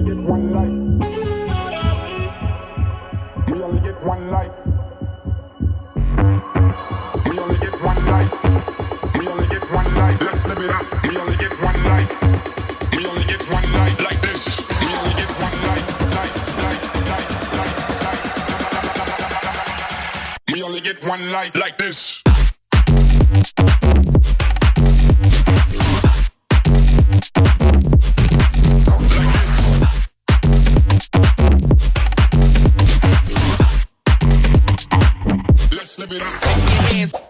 only get one life. We only get one life. We only get one life. We only get one life. Let's live it up. We only get one life. We only get one life like this. We only get one life. Life, life, life, life, life. We only get one life like this. give your hands.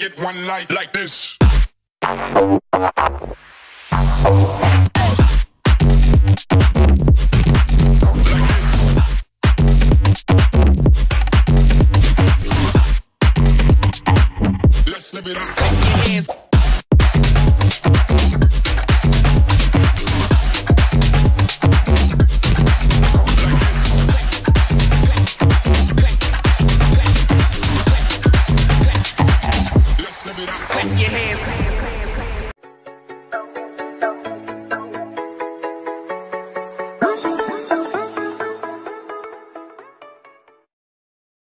get one life like this. Let's live it up.